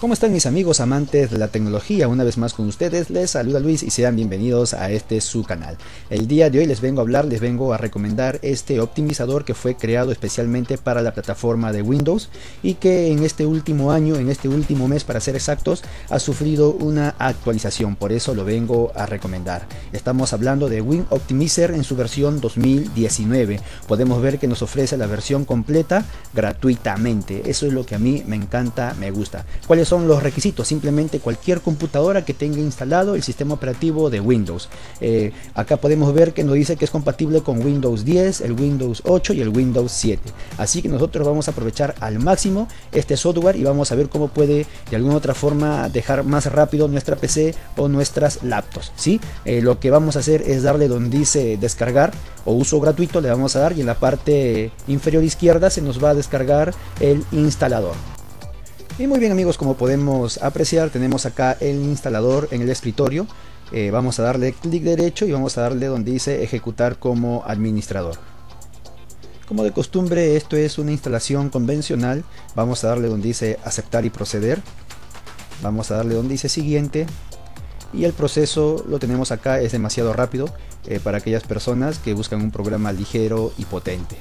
¿Cómo están mis amigos amantes de la tecnología? Una vez más con ustedes, les saluda Luis y sean bienvenidos a este su canal. El día de hoy les vengo a hablar, les vengo a recomendar este optimizador que fue creado especialmente para la plataforma de Windows y que en este último año, en este último mes para ser exactos, ha sufrido una actualización, por eso lo vengo a recomendar. Estamos hablando de Win Optimizer en su versión 2019. Podemos ver que nos ofrece la versión completa gratuitamente. Eso es lo que a mí me encanta, me gusta. ¿Cuáles son los requisitos, simplemente cualquier computadora que tenga instalado el sistema operativo de Windows. Eh, acá podemos ver que nos dice que es compatible con Windows 10, el Windows 8 y el Windows 7. Así que nosotros vamos a aprovechar al máximo este software y vamos a ver cómo puede de alguna otra forma dejar más rápido nuestra PC o nuestras laptops. ¿sí? Eh, lo que vamos a hacer es darle donde dice descargar o uso gratuito, le vamos a dar y en la parte inferior izquierda se nos va a descargar el instalador. Y muy bien amigos, como podemos apreciar, tenemos acá el instalador en el escritorio. Eh, vamos a darle clic derecho y vamos a darle donde dice ejecutar como administrador. Como de costumbre, esto es una instalación convencional. Vamos a darle donde dice aceptar y proceder. Vamos a darle donde dice siguiente. Y el proceso lo tenemos acá, es demasiado rápido eh, para aquellas personas que buscan un programa ligero y potente.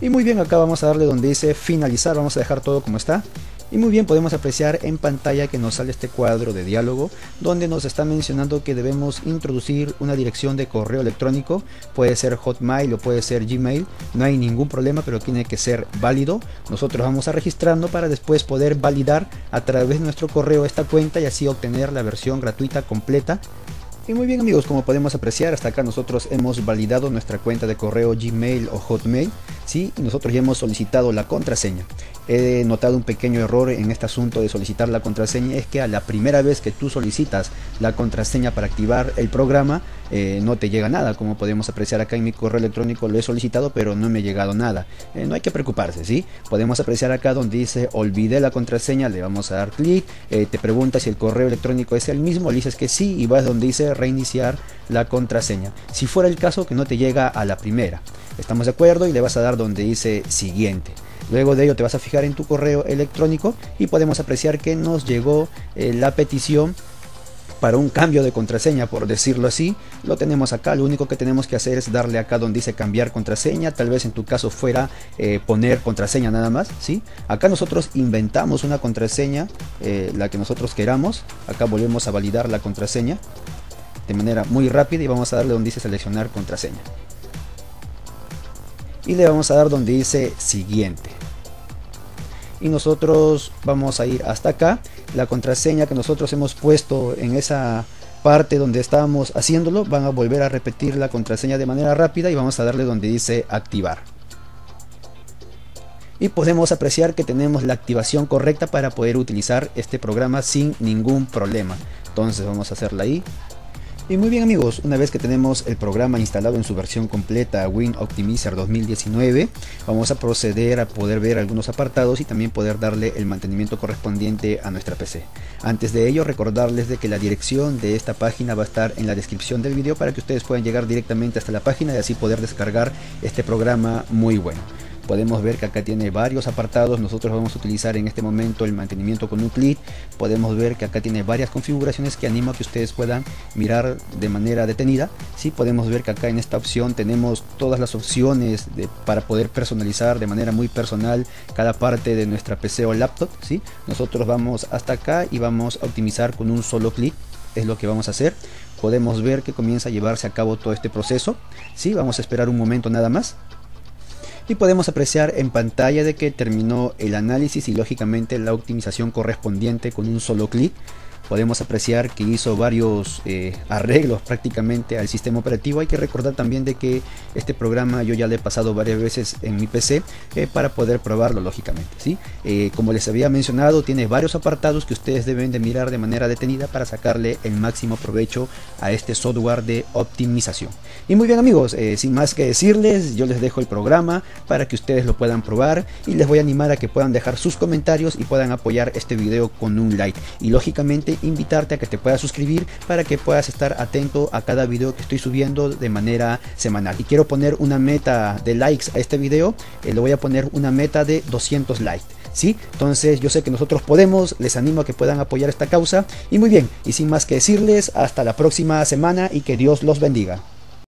Y muy bien, acá vamos a darle donde dice finalizar, vamos a dejar todo como está. Y muy bien podemos apreciar en pantalla que nos sale este cuadro de diálogo donde nos está mencionando que debemos introducir una dirección de correo electrónico, puede ser Hotmail o puede ser Gmail, no hay ningún problema pero tiene que ser válido. Nosotros vamos a registrarnos para después poder validar a través de nuestro correo esta cuenta y así obtener la versión gratuita completa. Y muy bien amigos, como podemos apreciar, hasta acá nosotros hemos validado nuestra cuenta de correo Gmail o Hotmail, ¿sí? nosotros ya hemos solicitado la contraseña. He notado un pequeño error en este asunto de solicitar la contraseña, es que a la primera vez que tú solicitas la contraseña para activar el programa, eh, no te llega nada, como podemos apreciar acá en mi correo electrónico lo he solicitado, pero no me ha llegado nada. Eh, no hay que preocuparse, ¿sí? Podemos apreciar acá donde dice olvidé la contraseña, le vamos a dar clic, eh, te pregunta si el correo electrónico es el mismo, le dices que sí y vas donde dice reiniciar la contraseña. Si fuera el caso que no te llega a la primera, estamos de acuerdo y le vas a dar donde dice siguiente. Luego de ello te vas a fijar en tu correo electrónico y podemos apreciar que nos llegó eh, la petición para un cambio de contraseña, por decirlo así. Lo tenemos acá, lo único que tenemos que hacer es darle acá donde dice cambiar contraseña. Tal vez en tu caso fuera eh, poner contraseña nada más, ¿sí? Acá nosotros inventamos una contraseña, eh, la que nosotros queramos. Acá volvemos a validar la contraseña de manera muy rápida y vamos a darle donde dice seleccionar contraseña. Y le vamos a dar donde dice siguiente. Y nosotros vamos a ir hasta acá. La contraseña que nosotros hemos puesto en esa parte donde estábamos haciéndolo, van a volver a repetir la contraseña de manera rápida y vamos a darle donde dice activar. Y podemos apreciar que tenemos la activación correcta para poder utilizar este programa sin ningún problema. Entonces vamos a hacerla ahí, y muy bien amigos, una vez que tenemos el programa instalado en su versión completa Win Optimizer 2019, vamos a proceder a poder ver algunos apartados y también poder darle el mantenimiento correspondiente a nuestra PC. Antes de ello, recordarles de que la dirección de esta página va a estar en la descripción del video para que ustedes puedan llegar directamente hasta la página y así poder descargar este programa muy bueno podemos ver que acá tiene varios apartados. Nosotros vamos a utilizar en este momento el mantenimiento con un clic. Podemos ver que acá tiene varias configuraciones que animo a que ustedes puedan mirar de manera detenida. Si podemos ver que acá en esta opción tenemos todas las opciones para poder personalizar de manera muy personal cada parte de nuestra PC o laptop. ¿sí? nosotros vamos hasta acá y vamos a optimizar con un solo clic. Es lo que vamos a hacer. Podemos ver que comienza a llevarse a cabo todo este proceso. ¿sí? vamos a esperar un momento nada más y podemos apreciar en pantalla de que terminó el análisis y lógicamente la optimización correspondiente con un solo clic podemos apreciar que hizo varios eh, arreglos prácticamente al sistema operativo. Hay que recordar también de que este programa yo ya le he pasado varias veces en mi PC eh, para poder probarlo lógicamente. ¿sí? Eh, como les había mencionado, tiene varios apartados que ustedes deben de mirar de manera detenida para sacarle el máximo provecho a este software de optimización. Y muy bien amigos, sin más que decirles, yo les dejo el programa para que ustedes lo puedan probar y les voy a animar a que puedan dejar sus comentarios y puedan apoyar este video con un like. Y lógicamente invitarte a que te puedas suscribir para que puedas estar atento a cada video que estoy subiendo de manera semanal. Y quiero poner una meta de likes a este video, eh, le voy a poner una meta de 200 likes. ¿Sí? Entonces yo sé que nosotros podemos, les animo a que puedan apoyar esta causa y muy bien, y sin más que decirles, hasta la próxima semana y que Dios los bendiga.